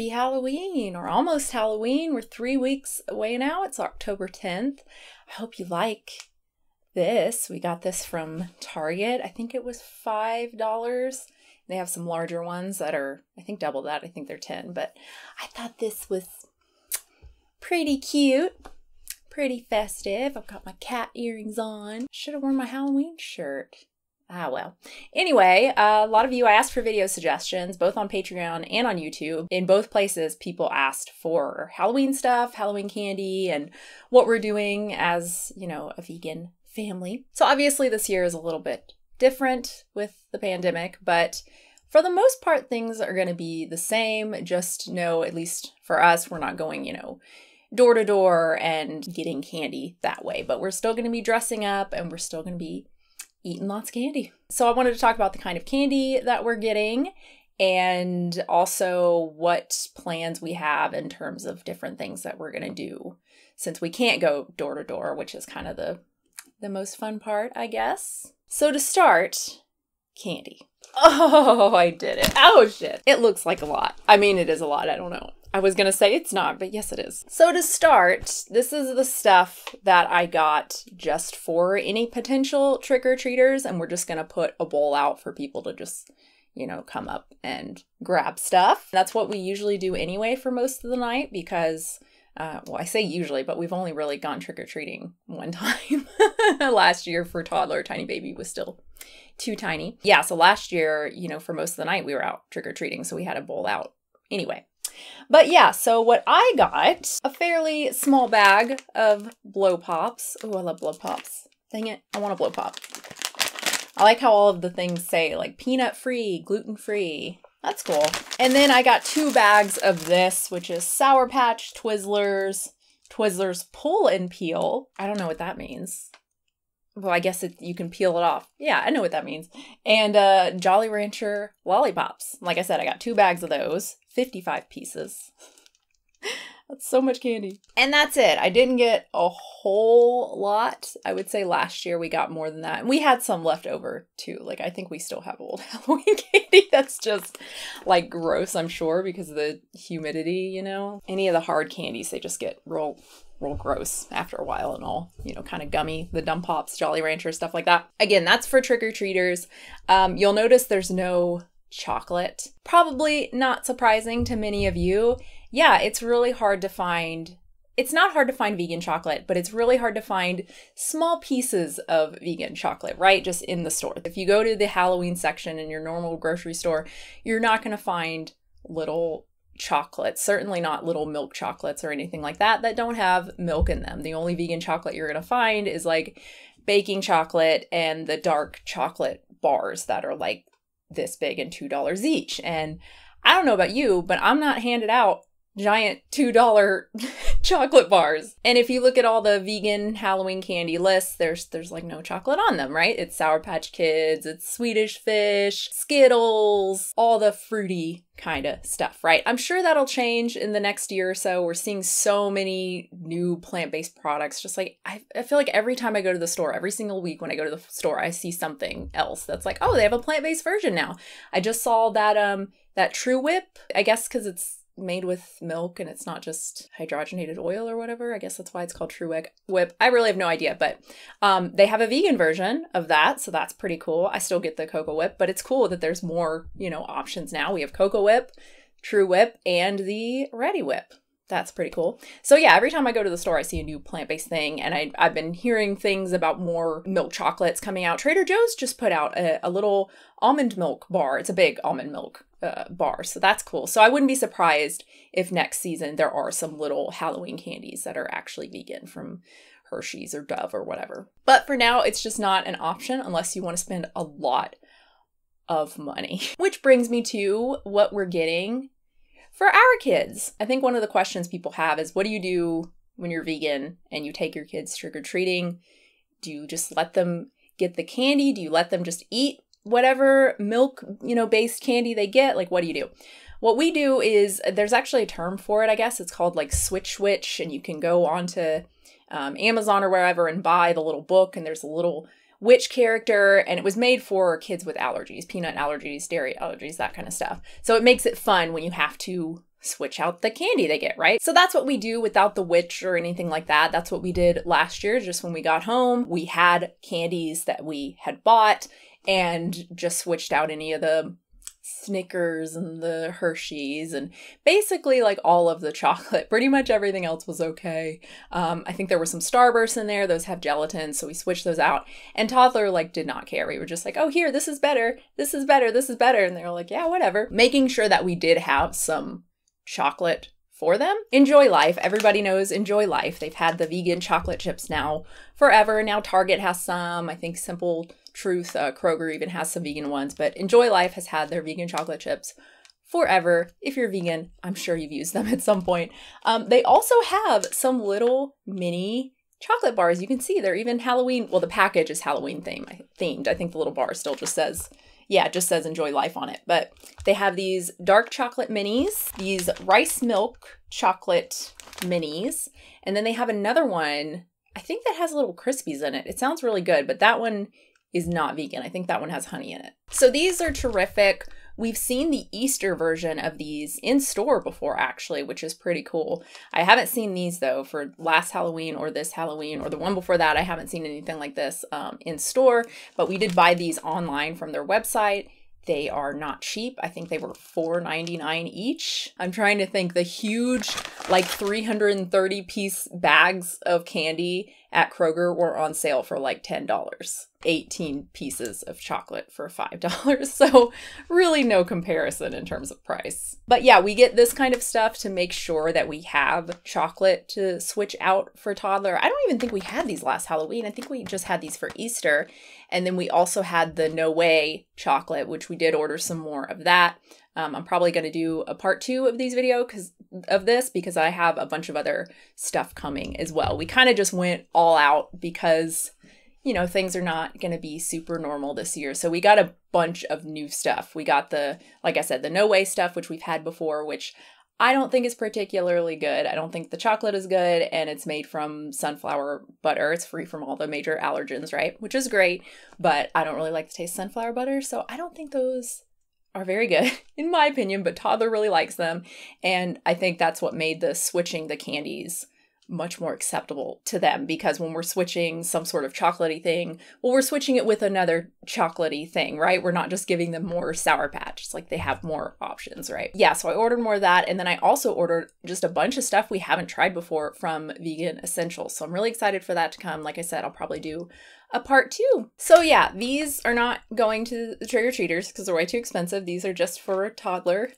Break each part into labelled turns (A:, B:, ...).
A: happy Halloween or almost Halloween. We're three weeks away now. It's October 10th. I hope you like this. We got this from Target. I think it was $5. They have some larger ones that are, I think, double that. I think they're 10 but I thought this was pretty cute, pretty festive. I've got my cat earrings on. Should have worn my Halloween shirt. Ah, well. Anyway, uh, a lot of you I asked for video suggestions, both on Patreon and on YouTube. In both places, people asked for Halloween stuff, Halloween candy, and what we're doing as, you know, a vegan family. So obviously, this year is a little bit different with the pandemic, but for the most part, things are going to be the same. Just know, at least for us, we're not going, you know, door to door and getting candy that way, but we're still going to be dressing up and we're still going to be eating lots of candy. So I wanted to talk about the kind of candy that we're getting and also what plans we have in terms of different things that we're going to do since we can't go door to door, which is kind of the the most fun part, I guess. So to start, candy. Oh, I did it. Oh shit. It looks like a lot. I mean, it is a lot. I don't know. I was gonna say it's not, but yes, it is. So to start, this is the stuff that I got just for any potential trick or treaters, and we're just gonna put a bowl out for people to just, you know, come up and grab stuff. That's what we usually do anyway for most of the night because. Uh, well, I say usually, but we've only really gone trick or treating one time last year for toddler. Tiny baby was still too tiny. Yeah, so last year, you know, for most of the night, we were out trick or treating, so we had a bowl out anyway. But yeah, so what I got, a fairly small bag of blow pops. Oh, I love blow pops. Dang it, I want a blow pop. I like how all of the things say like peanut free, gluten free. That's cool. And then I got two bags of this, which is Sour Patch Twizzlers, Twizzlers Pull and Peel. I don't know what that means. Well, I guess it, you can peel it off. Yeah, I know what that means. And uh, Jolly Rancher lollipops. Like I said, I got two bags of those. 55 pieces. That's so much candy. And that's it. I didn't get a whole lot. I would say last year we got more than that. And we had some left over too. Like I think we still have old Halloween candy that's just like gross, I'm sure, because of the humidity, you know. Any of the hard candies, they just get real real gross after a while and all, you know, kind of gummy, the Dum Pops, Jolly Rancher, stuff like that. Again, that's for trick-or-treaters. Um, you'll notice there's no chocolate. Probably not surprising to many of you. Yeah, it's really hard to find. It's not hard to find vegan chocolate, but it's really hard to find small pieces of vegan chocolate, right? Just in the store. If you go to the Halloween section in your normal grocery store, you're not going to find little chocolates, certainly not little milk chocolates or anything like that, that don't have milk in them. The only vegan chocolate you're going to find is like baking chocolate and the dark chocolate bars that are like this big and $2 each. And I don't know about you, but I'm not handed out giant $2 chocolate bars. And if you look at all the vegan Halloween candy lists, there's there's like no chocolate on them, right? It's Sour Patch Kids, it's Swedish Fish, Skittles, all the fruity kind of stuff, right? I'm sure that'll change in the next year or so. We're seeing so many new plant-based products. Just like I, I feel like every time I go to the store, every single week when I go to the store, I see something else that's like, oh, they have a plant-based version now. I just saw that um that TruWhip, I guess because it's made with milk and it's not just hydrogenated oil or whatever. I guess that's why it's called True Whip. I really have no idea, but um, they have a vegan version of that, so that's pretty cool. I still get the CocoWhip, but it's cool that there's more, you know, options now. We have CocoWhip, True Whip, and the Reddi-wip. That's pretty cool. So yeah, every time I go to the store, I see a new plant-based thing, and I, I've been hearing things about more milk chocolates coming out. Trader Joe's just put out a, a little almond milk bar. It's a big almond milk uh, bar, so that's cool. So I wouldn't be surprised if next season there are some little Halloween candies that are actually vegan from Hershey's or Dove or whatever. But for now, it's just not an option unless you want to spend a lot of money. Which brings me to what we're getting for our kids. I think one of the questions people have is what do you do when you're vegan and you take your kids trick or treating? Do you just let them get the candy? Do you let them just eat whatever milk, you know, based candy they get? Like what do you do? What we do is there's actually a term for it, I guess. It's called like Switch Witch, and you can go onto um, Amazon or wherever and buy the little book, and there's a little witch character, and it was made for kids with allergies, peanut allergies, dairy allergies, that kind of stuff. So it makes it fun when you have to switch out the candy they get, right? So that's what we do without the witch or anything like that. That's what we did last year. Just when we got home, we had candies that we had bought and just switched out any of the Snickers and the Hershey's and basically like all of the chocolate. Pretty much everything else was okay. Um, I think there were some Starbursts in there. Those have gelatin, so we switched those out. And toddler like did not care. We were just like, oh here, this is better. This is better. This is better. And they were like, yeah, whatever. Making sure that we did have some chocolate for them. Enjoy Life. Everybody knows Enjoy Life. They've had the vegan chocolate chips now forever. Now Target has some. I think Simple Truth, uh, Kroger even has some vegan ones, but Enjoy Life has had their vegan chocolate chips forever. If you're vegan, I'm sure you've used them at some point. Um, they also have some little mini chocolate bars. You can see they're even Halloween. Well, the package is Halloween theme, themed. I think the little bar still just says, yeah, it just says enjoy life on it. But they have these dark chocolate minis, these rice milk chocolate minis, and then they have another one. I think that has little crispies in it. It sounds really good, but that one is not vegan. I think that one has honey in it. So these are terrific. We've seen the Easter version of these in store before, actually, which is pretty cool. I haven't seen these though for last Halloween or this Halloween or the one before that. I haven't seen anything like this um, in store, but we did buy these online from their website. They are not cheap. I think they were $4.99 each. I'm trying to think the huge, like 330 piece bags of candy at Kroger were on sale for like $10. 18 pieces of chocolate for $5. So, really no comparison in terms of price. But yeah, we get this kind of stuff to make sure that we have chocolate to switch out for toddler. I don't even think we had these last Halloween. I think we just had these for Easter. And then we also had the No Way chocolate, which we did order some more of that. Um, I'm probably going to do a part two of these video because of this because I have a bunch of other stuff coming as well. We kind of just went all out because you know, things are not going to be super normal this year. So we got a bunch of new stuff. We got the, like I said, the No Way stuff, which we've had before, which I don't think is particularly good. I don't think the chocolate is good, and it's made from sunflower butter. It's free from all the major allergens, right? Which is great, but I don't really like the taste of sunflower butter, so I don't think those are very good, in my opinion, but Toddler really likes them. And I think that's what made the switching the candies much more acceptable to them because when we're switching some sort of chocolatey thing, well, we're switching it with another chocolatey thing, right? We're not just giving them more Sour Patch. It's like they have more options, right? Yeah, so I ordered more of that. And then I also ordered just a bunch of stuff we haven't tried before from Vegan Essentials. So I'm really excited for that to come. Like I said, I'll probably do a part two. So yeah, these are not going to the trick-or-treaters because they're way too expensive. These are just for a toddler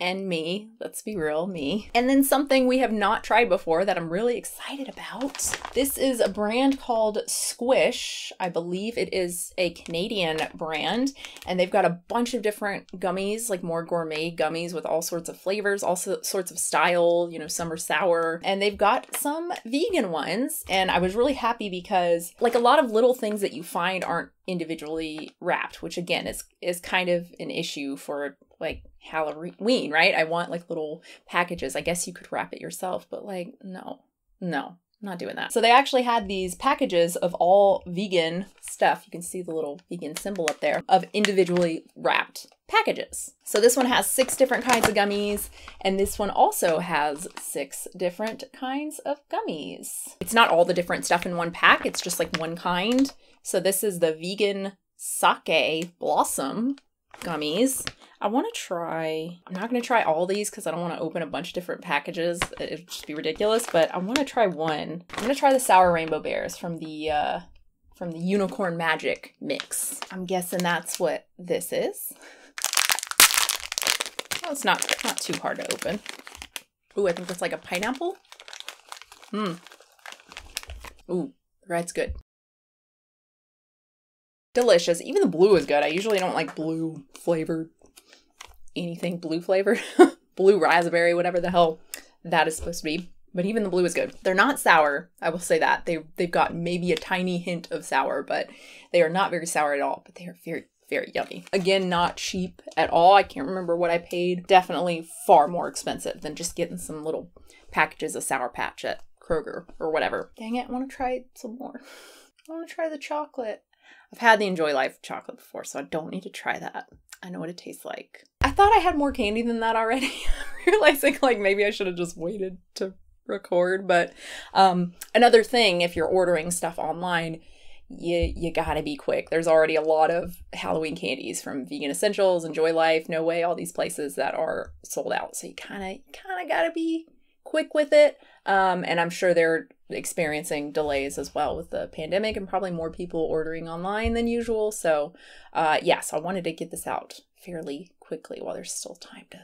A: and me. Let's be real, me. And then something we have not tried before that I'm really excited about. This is a brand called Squish. I believe it is a Canadian brand, and they've got a bunch of different gummies, like more gourmet gummies with all sorts of flavors, all sorts of style. You know, some are sour, and they've got some vegan ones. And I was really happy because, like, a lot of little things that you find aren't individually wrapped, which again is is kind of an issue for like Halloween, right? I want like little packages. I guess you could wrap it yourself, but like no. No, not doing that. So they actually had these packages of all vegan stuff. You can see the little vegan symbol up there of individually wrapped packages. So this one has six different kinds of gummies, and this one also has six different kinds of gummies. It's not all the different stuff in one pack, it's just like one kind. So this is the vegan sake blossom gummies. I want to try, I'm not going to try all these because I don't want to open a bunch of different packages. It would just be ridiculous, but I want to try one. I'm going to try the sour rainbow bears from the, uh, from the unicorn magic mix. I'm guessing that's what this is. Oh, it's not, not too hard to open. Ooh, I think that's like a pineapple. Hmm. Ooh, red's good delicious. Even the blue is good. I usually don't like blue flavored anything blue flavored. blue raspberry, whatever the hell that is supposed to be. But even the blue is good. They're not sour. I will say that. They they've got maybe a tiny hint of sour, but they are not very sour at all, but they are very very yummy. Again, not cheap at all. I can't remember what I paid. Definitely far more expensive than just getting some little packages of Sour Patch at Kroger or whatever. Dang it, I want to try some more. I want to try the chocolate. I've had the Enjoy Life chocolate before, so I don't need to try that I know what it tastes like. I thought I had more candy than that already. Realizing like maybe I should have just waited to record. But um, another thing, if you're ordering stuff online, you you gotta be quick. There's already a lot of Halloween candies from Vegan Essentials Enjoy Life, No Way, all these places that are sold out. So you kind of kind of gotta be quick with it. Um, and I'm sure they're experiencing delays as well with the pandemic and probably more people ordering online than usual. So, uh, yeah, so I wanted to get this out fairly quickly while there's still time to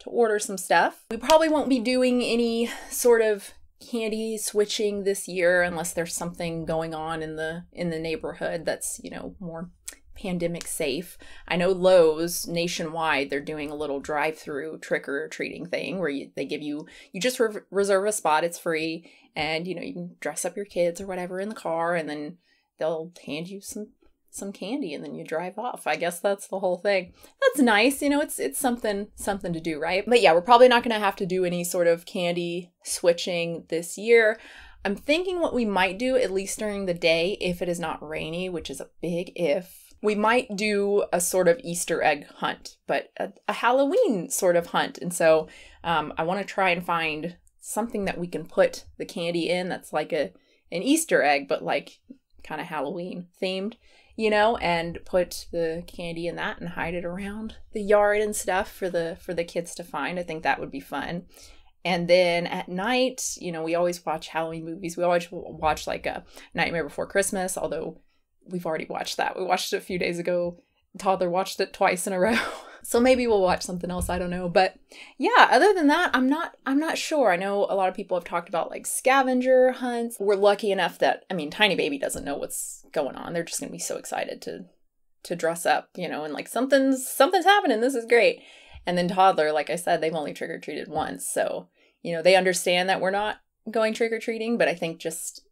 A: to order some stuff. We probably won't be doing any sort of candy switching this year unless there's something going on in the in the neighborhood that's, you know, more pandemic safe. I know Lowe's nationwide they're doing a little drive-through trick or treating thing where you, they give you you just re- reserve a spot, it's free and you know, you can dress up your kids or whatever in the car and then they'll hand you some some candy and then you drive off. I guess that's the whole thing. That's nice, you know, it's it's something something to do, right? But yeah, we're probably not going to have to do any sort of candy switching this year. I'm thinking what we might do at least during the day if it is not rainy, which is a big if. We might do a sort of Easter egg hunt, but a, a Halloween sort of hunt. And so um, I want to try and find something that we can put the candy in that's like a an Easter egg, but like kind of Halloween themed you know, and put the candy in that and hide it around the yard and stuff for the for the kids to find. I think that would be fun. And then at night, you know, we always watch Halloween movies. We always watch like a Nightmare Before Christmas, although we've already watched that. We watched it a few days ago. Toddler watched it twice in a row. so maybe we'll watch something else, I don't know. But yeah, other than that, I'm not I'm not sure. I know a lot of people have talked about like scavenger hunts. We're lucky enough that I mean, Tiny Baby doesn't know what's going on. They're just going to be so excited to to dress up, you know, and like something's something's happening. This is great. And then toddler, like I said, they've only trick or treated once, so you know they understand that we're not going trick or treating. But I think just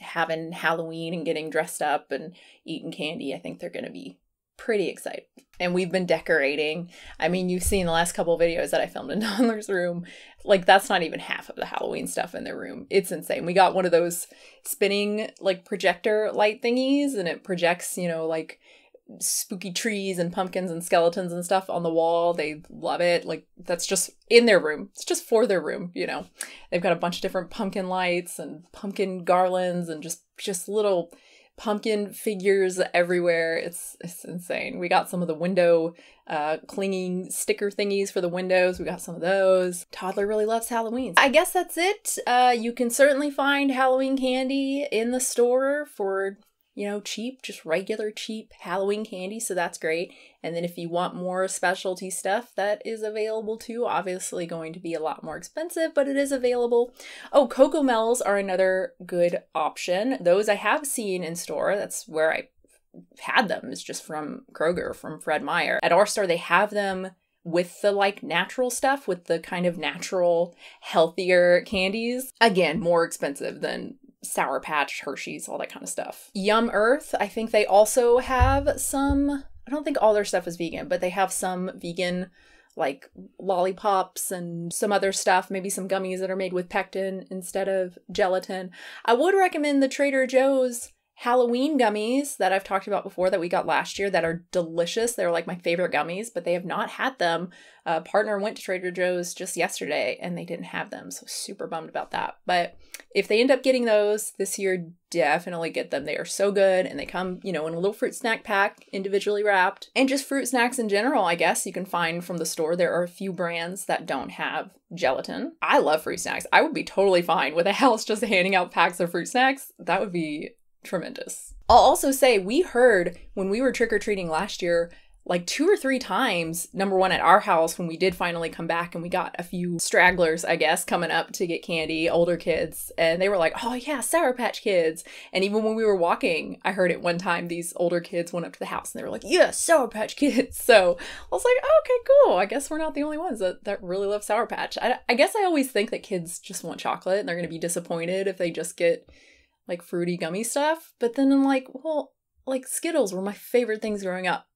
A: having Halloween and getting dressed up and eating candy, I think they're going to be pretty excited. And we've been decorating. I mean, you've seen the last couple videos that I filmed in Toddler's room. Like that's not even half of the Halloween stuff in their room. It's insane. We got one of those spinning like projector light thingies and it projects, you know, like spooky trees and pumpkins and skeletons and stuff on the wall. They love it. Like that's just in their room. It's just for their room, you know. They've got a bunch of different pumpkin lights and pumpkin garlands and just just little pumpkin figures everywhere. It's it's insane. We got some of the window uh, clinging sticker thingies for the windows. We got some of those. Toddler really loves Halloween. I guess that's it. Uh, you can certainly find Halloween candy in the store for you know, cheap, just regular cheap Halloween candy, so that's great. And then if you want more specialty stuff, that is available too. Obviously going to be a lot more expensive, but it is available. Oh, Cocomel's are another good option. Those I have seen in store. That's where I had them It's just from Kroger, from Fred Meyer. At our store, they have them with the like natural stuff, with the kind of natural, healthier candies. Again, more expensive than Sour Patch, Hershey's, all that kind of stuff. YumEarth, I think they also have some, I don't think all their stuff is vegan, but they have some vegan like lollipops and some other stuff, maybe some gummies that are made with pectin instead of gelatin. I would recommend the Trader Joe's Halloween gummies that I've talked about before that we got last year that are delicious. They're like my favorite gummies, but they have not had them. A partner went to Trader Joe's just yesterday and they didn't have them. So super bummed about that. But if they end up getting those this year, definitely get them. They are so good and they come, you know, in a little fruit snack pack, individually wrapped. And just fruit snacks in general, I guess you can find from the store. There are a few brands that don't have gelatin. I love fruit snacks. I would be totally fine with a house just handing out packs of fruit snacks. That would be tremendous. I'll also say we heard when we were trick or treating last year, like two or three times, number one at our house when we did finally come back and we got a few stragglers, I guess, coming up to get candy, older kids, and they were like, oh yeah, Sour Patch Kids. And even when we were walking, I heard it one time, these older kids went up to the house and they were like, yeah, Sour Patch Kids. So I was like, oh, okay, cool. I guess we're not the only ones that, that really love Sour Patch. I, I guess I always think that kids just want chocolate and they're going to be disappointed if they just get like fruity gummy stuff. But then I'm like, well, like Skittles were my favorite things growing up.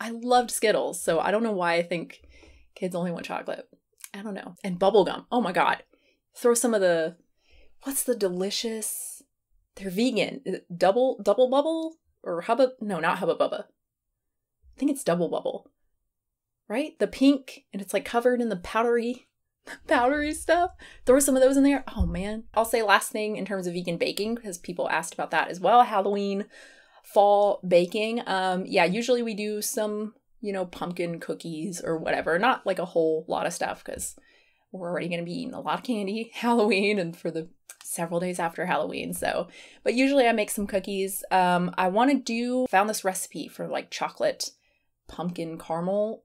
A: I loved Skittles, so I don't know why I think kids only want chocolate. I don't know. And bubblegum. Oh my god. Throw some of the what's the delicious they're vegan. Double Dubble Bubble or hubba no, not hubba bubba. I think it's Dubble Bubble. right? The pink, and it's like covered in the powdery, powdery stuff. Throw some of those in there. Oh man. I'll say last thing in terms of vegan baking, because people asked about that as well. Halloween, fall baking. Um, yeah, usually we do some, you know, pumpkin cookies or whatever. Not like a whole lot of stuff because we're already going to be eating a lot of candy Halloween and for the several days after Halloween. So, but usually I make some cookies. Um, I want to do, found this recipe for like chocolate pumpkin caramel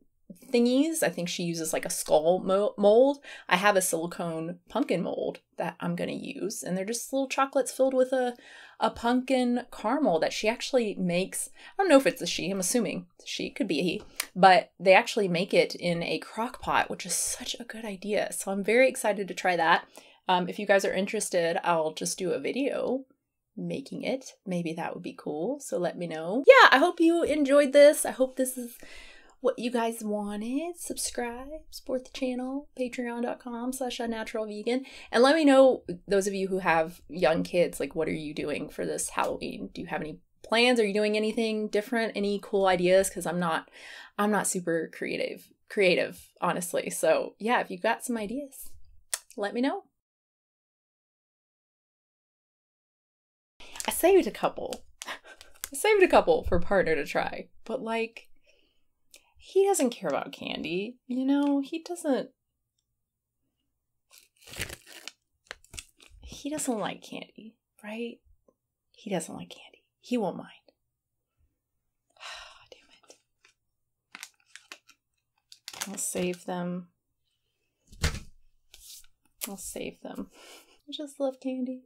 A: thingies. I think she uses like a skull mold. I have a silicone pumpkin mold that I'm going to use, and they're just little chocolates filled with a, a pumpkin caramel that she actually makes. I don't know if it's a she, I'm assuming she could be a he, but they actually make it in a crock pot, which is such a good idea. So I'm very excited to try that. Um, if you guys are interested, I'll just do a video making it. Maybe that would be cool. So let me know. Yeah, I hope you enjoyed this. I hope this is what you guys wanted. Subscribe, support the channel, patreon.com slash unnatural vegan. And let me know, those of you who have young kids, like what are you doing for this Halloween? Do you have any plans? Are you doing anything different? Any cool ideas? Because I'm not I'm not super creative creative, honestly. So yeah, if you got some ideas, let me know. I saved a couple. I saved a couple for partner to try, but like he doesn't care about candy, you know? He doesn't he doesn't like candy, right? He doesn't like candy. He won't mind. Damn it. I'll save them. I'll save them. I just love candy.